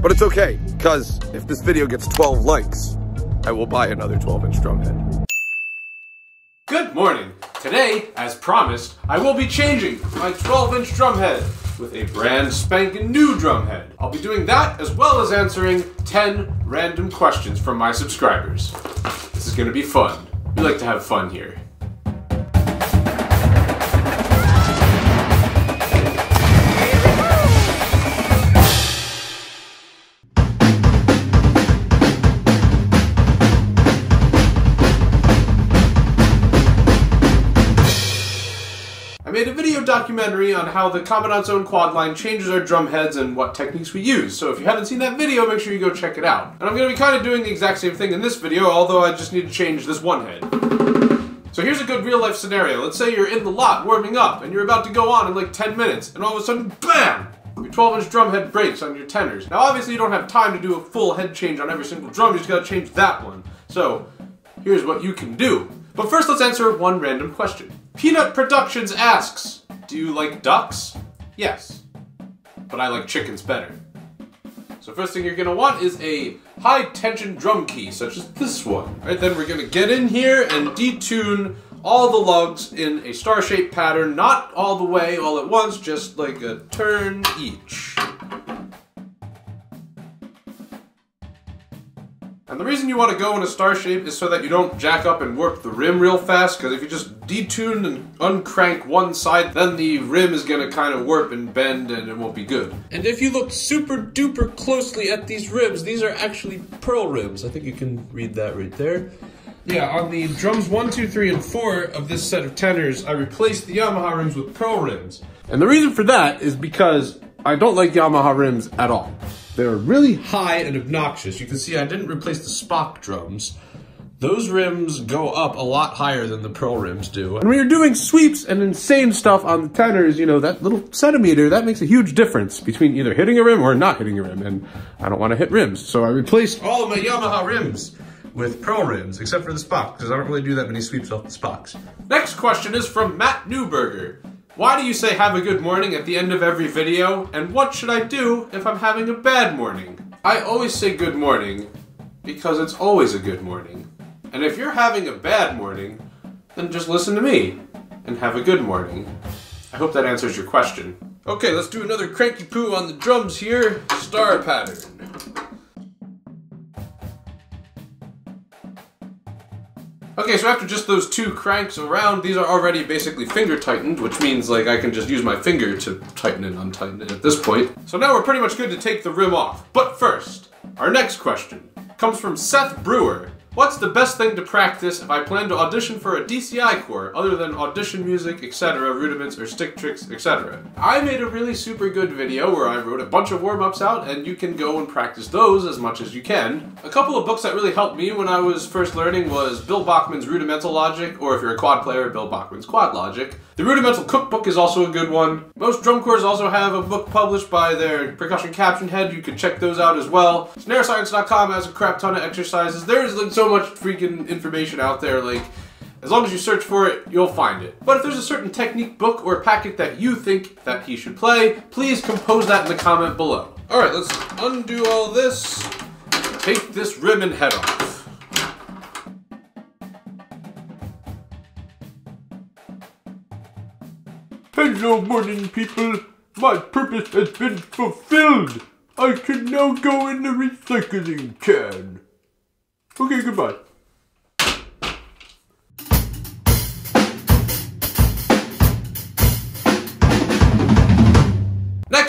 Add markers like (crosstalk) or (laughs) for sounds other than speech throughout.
But it's okay, because if this video gets 12 likes, I will buy another 12 inch drum head. Good morning. Today, as promised, I will be changing my 12 inch drum head with a brand spanking new drum head. I'll be doing that as well as answering 10 random questions from my subscribers. This is gonna be fun. We like to have fun here. On how the Commandant's Own quad line changes our drum heads and what techniques we use. So if you haven't seen that video, make sure you go check it out. And I'm going to be kind of doing the exact same thing in this video, although I just need to change this one head. So here's a good real life scenario. Let's say you're in the lot warming up and you're about to go on in like 10 minutes and all of a sudden, BAM! Your 12 inch drum head breaks on your tenors. Now obviously you don't have time to do a full head change on every single drum, you just gotta change that one. So here's what you can do. But first let's answer one random question. Peanut Productions asks, do you like ducks? Yes, but I like chickens better. So first thing you're gonna want is a high tension drum key, such as this one. All right, then we're gonna get in here and detune all the lugs in a star-shaped pattern, not all the way, all at once, just like a turn each. And the reason you want to go in a star shape is so that you don't jack up and warp the rim real fast, because if you just detune and uncrank one side, then the rim is going to kind of warp and bend and it won't be good. And if you look super duper closely at these rims, these are actually pearl rims. I think you can read that right there. Yeah, on the drums 1, 2, 3, and 4 of this set of tenors, I replaced the Yamaha rims with pearl rims. And the reason for that is because I don't like Yamaha rims at all. They're really high and obnoxious. You can see I didn't replace the Spock drums. Those rims go up a lot higher than the Pearl rims do. And when you're doing sweeps and insane stuff on the tenors, you know, that little centimeter, that makes a huge difference between either hitting a rim or not hitting a rim. And I don't want to hit rims. So I replaced all of my Yamaha rims with Pearl rims, except for the Spock, because I don't really do that many sweeps off the Spocks. Next question is from Matt Newberger. Why do you say have a good morning at the end of every video? And what should I do if I'm having a bad morning? I always say good morning because it's always a good morning. And if you're having a bad morning, then just listen to me and have a good morning. I hope that answers your question. Okay, let's do another cranky poo on the drums here. Star pattern. Okay, so after just those two cranks around, these are already basically finger tightened, which means like I can just use my finger to tighten and untighten it at this point. So now we're pretty much good to take the rim off. But first, our next question comes from Seth Brewer. What's the best thing to practice if I plan to audition for a DCI corps, other than audition music, etc., rudiments or stick tricks, etc.? I made a really super good video where I wrote a bunch of warm-ups out, and you can go and practice those as much as you can. A couple of books that really helped me when I was first learning was Bill Bachman's Rudimental Logic, or if you're a quad player, Bill Bachman's Quad Logic. The Rudimental Cookbook is also a good one. Most drum corps also have a book published by their percussion caption head. You can check those out as well. Snarescience.com has a crap ton of exercises. There's like so much freaking information out there. Like, as long as you search for it, you'll find it. But if there's a certain technique book or packet that you think that he should play, please compose that in the comment below. All right, let's undo all this. Take this ribbon head off. Hello, morning people. My purpose has been fulfilled. I can now go in the recycling can. Okay, goodbye.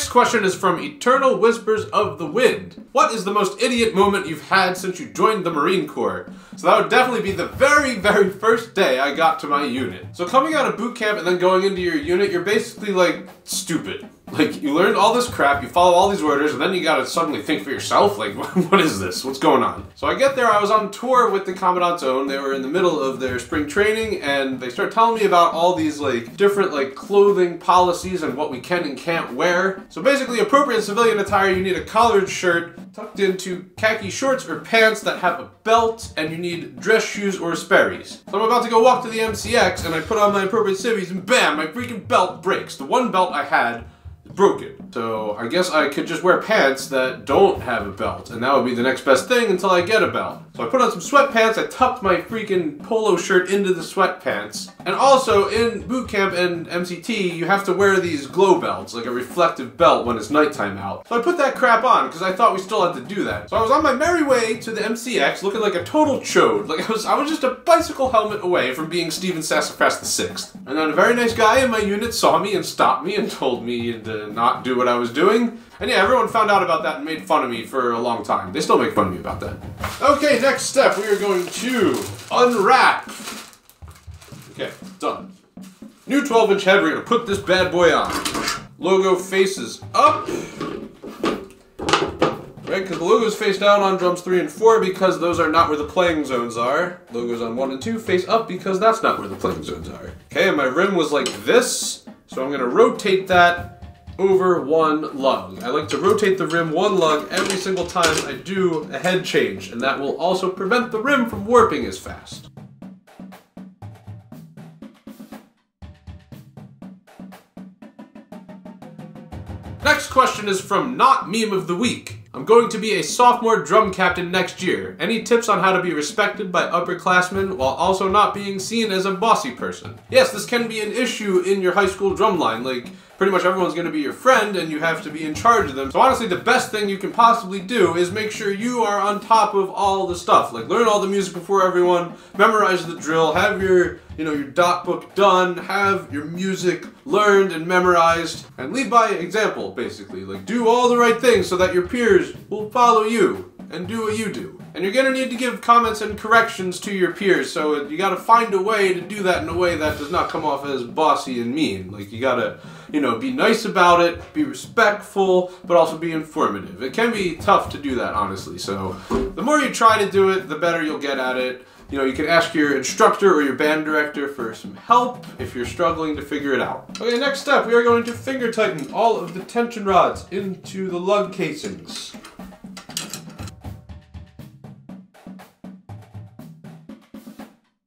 Question is from Eternal Whispers of the Wind. What is the most idiot moment you've had since you joined the Marine Corps? So that would definitely be the very, very first day I got to my unit. So coming out of boot camp and then going into your unit, you're basically like stupid. Like, you learned all this crap, you follow all these orders, and then you gotta suddenly think for yourself, like, (laughs) what is this? What's going on? So I get there, I was on tour with the Commandant's Own, they were in the middle of their spring training, and they start telling me about all these, like, different, like, clothing policies and what we can and can't wear. So basically, appropriate civilian attire, you need a collared shirt tucked into khaki shorts or pants that have a belt, and you need dress shoes or Sperry's. So I'm about to go walk to the MCX, and I put on my appropriate civvies, and bam, my freaking belt breaks. The one belt I had broken. So I guess I could just wear pants that don't have a belt, and that would be the next best thing until I get a belt. So I put on some sweatpants, I tucked my freaking polo shirt into the sweatpants. And also, in boot camp and MCT, you have to wear these glow belts, like a reflective belt when it's nighttime out. So I put that crap on, because I thought we still had to do that. So I was on my merry way to the MCX, looking like a total chode. Like I was, I was just a bicycle helmet away from being Steven Sassafras VI. And then a very nice guy in my unit saw me and stopped me and told me to not do what I was doing. And yeah, everyone found out about that and made fun of me for a long time. They still make fun of me about that. Okay, next step, we are going to unwrap. Okay, done. New 12 inch head, we're gonna put this bad boy on. Logo faces up. Right, because the logo's face down on drums 3 and 4 because those are not where the playing zones are. Logos on 1 and 2 face up because that's not where the playing zones are. Okay, and my rim was like this, so I'm gonna rotate that over one lug. I like to rotate the rim one lug every single time I do a head change, and that will also prevent the rim from warping as fast. Next question is from Not Meme of the Week. I'm going to be a sophomore drum captain next year. Any tips on how to be respected by upperclassmen while also not being seen as a bossy person? Yes, this can be an issue in your high school drum line. Like, pretty much everyone's going to be your friend and you have to be in charge of them. So honestly, the best thing you can possibly do is make sure you are on top of all the stuff. Like learn all the music before everyone, memorize the drill, have your, you know, your dot book done, have your music learned and memorized, and lead by example, basically. Like do all the right things so that your peers will follow you and do what you do. And you're gonna need to give comments and corrections to your peers, so you gotta find a way to do that in a way that does not come off as bossy and mean. Like, you gotta, you know, be nice about it, be respectful, but also be informative. It can be tough to do that, honestly, so the more you try to do it, the better you'll get at it. You know, you can ask your instructor or your band director for some help if you're struggling to figure it out. Okay, next step, we are going to finger tighten all of the tension rods into the lug casings.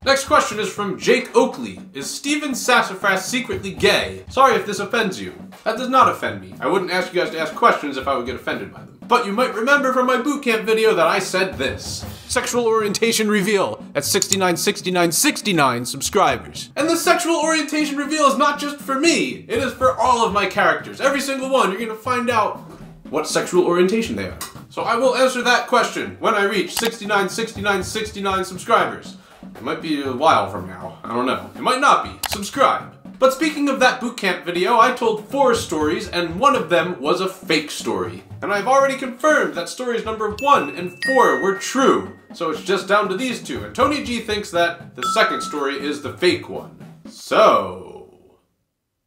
Next question is from Jake Oakley. Is Steven Sassafras secretly gay? Sorry if this offends you. That does not offend me. I wouldn't ask you guys to ask questions if I would get offended by them. But you might remember from my bootcamp video that I said this. Sexual orientation reveal at 69, 69, 69 subscribers. And the sexual orientation reveal is not just for me. It is for all of my characters. Every single one, you're gonna find out what sexual orientation they are. So I will answer that question when I reach 69, 69, 69 subscribers. It might be a while from now. I don't know. It might not be. Subscribe. But speaking of that bootcamp video, I told four stories, and one of them was a fake story. And I've already confirmed that stories number one and four were true. So it's just down to these two, and Tony G thinks that the second story is the fake one. So...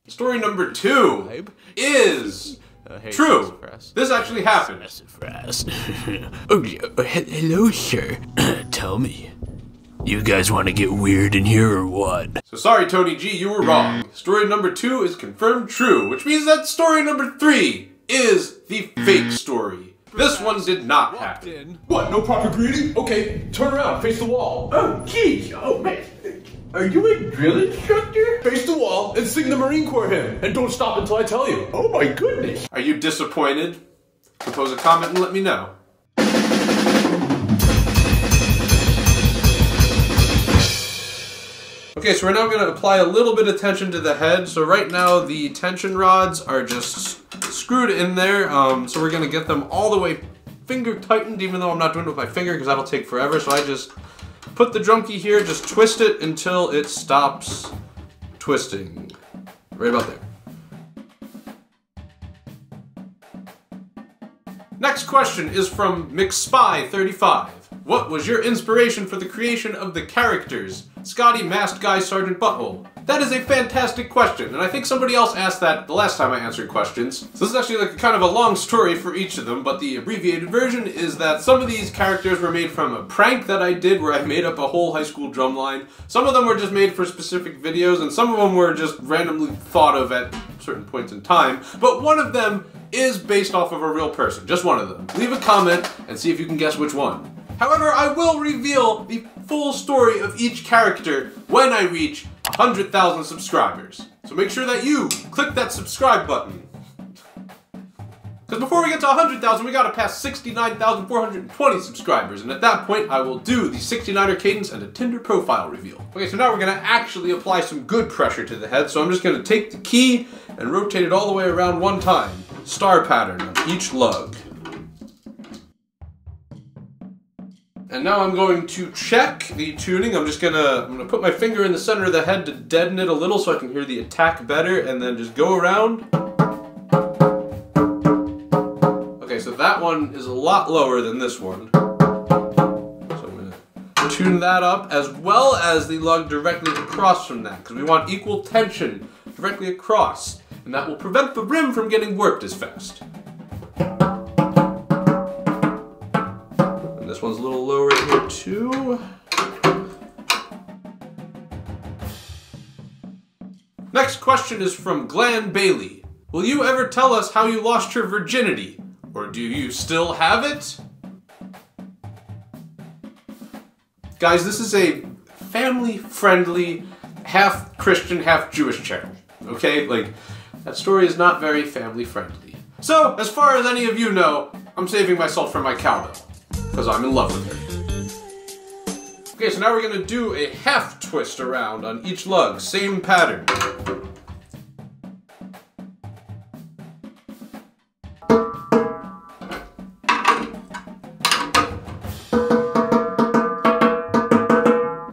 Story number two is... Uh, hey, True. This actually happened. (laughs) Oh, hello, sir. (clears throat) Tell me, you guys want to get weird in here or what? So sorry, Tony G, you were wrong. Story number two is confirmed true, which means that story number three is the fake story. This one did not happen. What? No proper greeting? Okay, turn around, face the wall. Oh, geez. Oh, man. Are you a drill instructor? Face the wall and sing the Marine Corps hymn. And don't stop until I tell you. Oh, my goodness. Are you disappointed? Compose a comment and let me know. Okay, so we're now going to apply a little bit of tension to the head. So right now the tension rods are just screwed in there. Um, so we're going to get them all the way finger tightened, even though I'm not doing it with my finger because that'll take forever. So I just put the drum key here, just twist it until it stops twisting. Right about there. Next question is from McSpy35. What was your inspiration for the creation of the characters? Scotty, Masked Guy, Sergeant Butthole. That is a fantastic question, and I think somebody else asked that the last time I answered questions. So this is actually like kind of a long story for each of them, but the abbreviated version is that some of these characters were made from a prank that I did where I (laughs) made up a whole high school drum line. Some of them were just made for specific videos, and some of them were just randomly thought of at certain points in time. But one of them is based off of a real person, just one of them. Leave a comment and see if you can guess which one. However, I will reveal the full story of each character when I reach 100,000 subscribers. So make sure that you click that subscribe button. Because before we get to 100,000, we gotta pass 69,420 subscribers, and at that point, I will do the 69er cadence and a Tinder profile reveal. Okay, so now we're gonna actually apply some good pressure to the head, so I'm just gonna take the key and rotate it all the way around one time. Star pattern on each lug. And now I'm going to check the tuning. I'm just gonna I'm gonna put my finger in the center of the head to deaden it a little so I can hear the attack better, and then just go around. Okay, so that one is a lot lower than this one. So I'm gonna tune that up as well as the lug directly across from that, because we want equal tension directly across, and that will prevent the rim from getting warped as fast. This one's a little low right here too. Next question is from Glenn Bailey. Will you ever tell us how you lost your virginity? Or do you still have it? Guys, this is a family friendly, half Christian, half Jewish channel. Okay? Like, that story is not very family friendly. So, as far as any of you know, I'm saving myself for my cowbell. Because I'm in love with her. Okay, so now we're gonna do a half twist around on each lug, same pattern.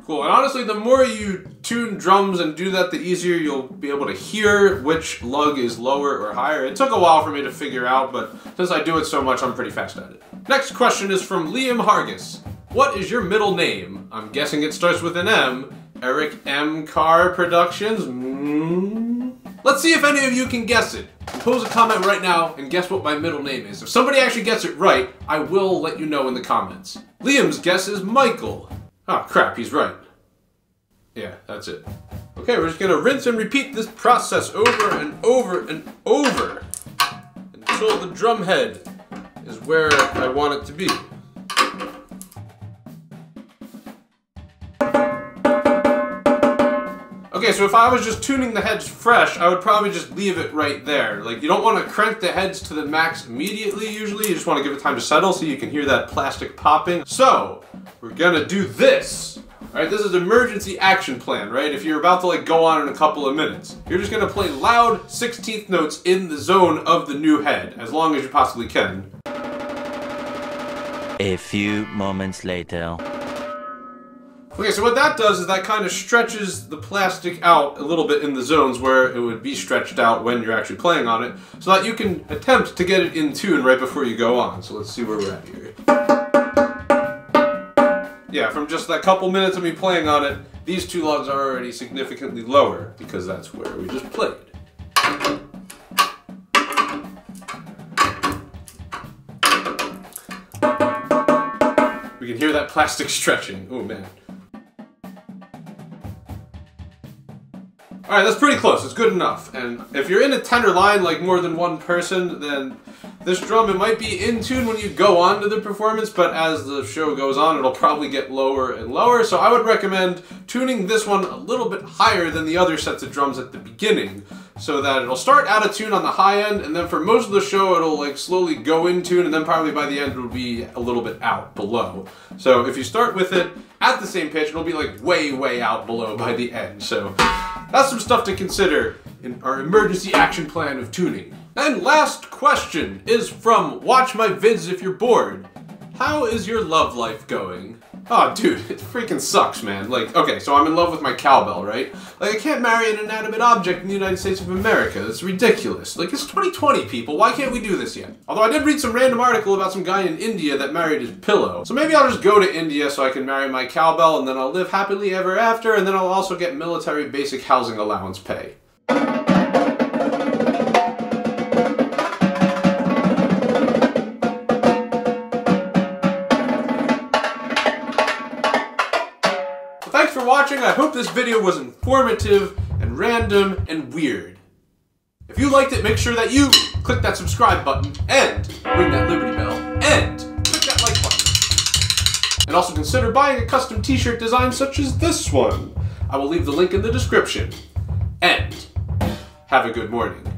Cool, and honestly, the more you tune drums and do that, the easier you'll be able to hear which lug is lower or higher. It took a while for me to figure out, but since I do it so much, I'm pretty fast at it. Next question is from Liam Hargis. What is your middle name? I'm guessing it starts with an M. Eric M. Carr Productions? Mm. Let's see if any of you can guess it. Pose a comment right now and guess what my middle name is. If somebody actually gets it right, I will let you know in the comments. Liam's guess is Michael. Oh crap, he's right. Yeah, that's it. Okay, we're just gonna rinse and repeat this process over and over and over until the drum head is where I want it to be. Okay, so if I was just tuning the heads fresh, I would probably just leave it right there. Like, you don't want to crank the heads to the max immediately, usually. You just want to give it time to settle so you can hear that plastic popping. So, we're gonna do this. Alright, this is emergency action plan, right? If you're about to like go on in a couple of minutes. You're just gonna play loud 16th notes in the zone of the new head, as long as you possibly can. A few moments later. Okay, so what that does is that kind of stretches the plastic out a little bit in the zones where it would be stretched out when you're actually playing on it, so that you can attempt to get it in tune right before you go on. So let's see where we're at here. Yeah, from just that couple minutes of me playing on it, these two lugs are already significantly lower, because that's where we just played. We can hear that plastic (laughs) stretching. Oh man. Alright, that's pretty close. It's good enough. And if you're in a tenor line, like more than one person, then this drum, it might be in tune when you go on to the performance, but as the show goes on, it'll probably get lower and lower. So I would recommend tuning this one a little bit higher than the other sets of drums at the beginning, so that it'll start out of tune on the high end, and then for most of the show, it'll like slowly go in tune, and then probably by the end, it'll be a little bit out below. So if you start with it at the same pitch, it'll be like way, way out below by the end. So that's some stuff to consider in our emergency action plan of tuning. And last question is from Watch My Vids If You're Bored. How is your love life going? Oh, dude, it freaking sucks, man. Like, okay, so I'm in love with my cowbell, right? Like, I can't marry an inanimate object in the United States of America. That's ridiculous. Like, it's 2020, people. Why can't we do this yet? Although I did read some random article about some guy in India that married his pillow. So maybe I'll just go to India so I can marry my cowbell, and then I'll live happily ever after, and then I'll also get military basic housing allowance pay. I hope this video was informative and random and weird. If you liked it, make sure that you click that subscribe button and ring that Liberty Bell and click that like button. And also consider buying a custom t-shirt design such as this one. I will leave the link in the description. And have a good morning.